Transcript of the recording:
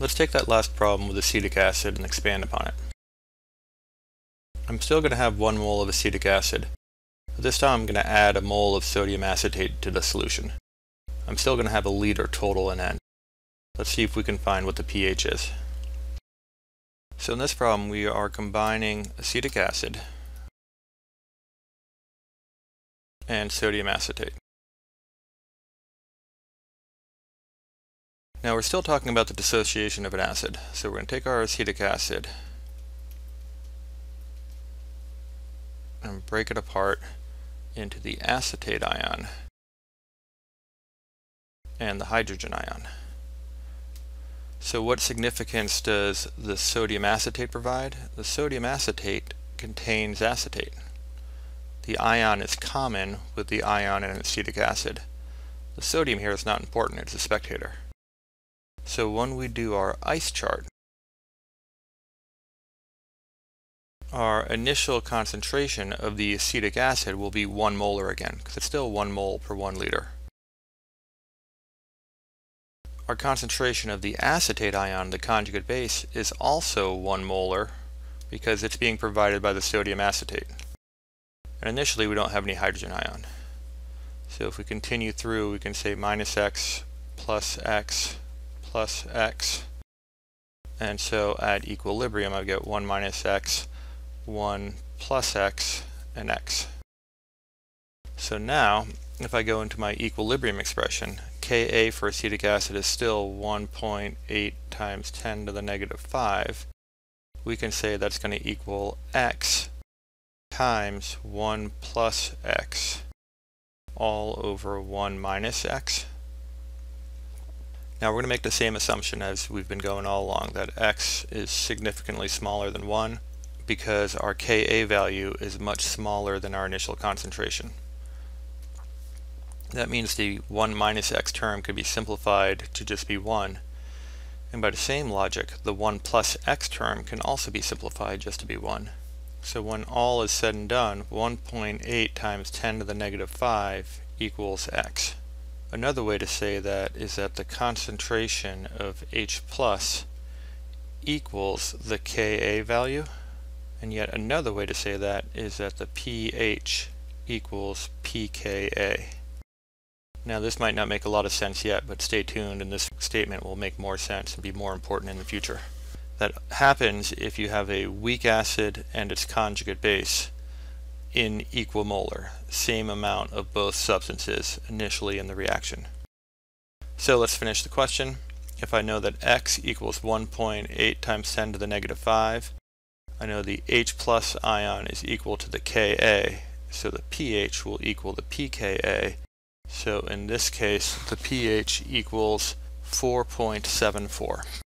Let's take that last problem with acetic acid and expand upon it. I'm still going to have one mole of acetic acid, but this time I'm going to add a mole of sodium acetate to the solution. I'm still going to have a liter total in N. Let's see if we can find what the pH is. So in this problem we are combining acetic acid and sodium acetate. Now we're still talking about the dissociation of an acid. So we're going to take our acetic acid and break it apart into the acetate ion and the hydrogen ion. So what significance does the sodium acetate provide? The sodium acetate contains acetate. The ion is common with the ion in acetic acid. The sodium here is not important, it's a spectator. So when we do our ice chart, our initial concentration of the acetic acid will be 1 molar again, because it's still 1 mole per 1 liter. Our concentration of the acetate ion, the conjugate base, is also 1 molar because it's being provided by the sodium acetate. And initially we don't have any hydrogen ion. So if we continue through, we can say minus x plus x plus x. And so at equilibrium I get 1 minus x, 1 plus x, and x. So now, if I go into my equilibrium expression, Ka for acetic acid is still 1.8 times 10 to the negative 5. We can say that's going to equal x times 1 plus x all over 1 minus x. Now we're going to make the same assumption as we've been going all along, that x is significantly smaller than 1 because our Ka value is much smaller than our initial concentration. That means the 1 minus x term could be simplified to just be 1. And by the same logic, the 1 plus x term can also be simplified just to be 1. So when all is said and done, 1.8 times 10 to the negative 5 equals x. Another way to say that is that the concentration of H plus equals the Ka value and yet another way to say that is that the pH equals pKa. Now this might not make a lot of sense yet but stay tuned and this statement will make more sense and be more important in the future. That happens if you have a weak acid and its conjugate base in equimolar, same amount of both substances initially in the reaction. So let's finish the question. If I know that x equals 1.8 times 10 to the negative 5, I know the H plus ion is equal to the Ka, so the pH will equal the pKa. So in this case, the pH equals 4.74.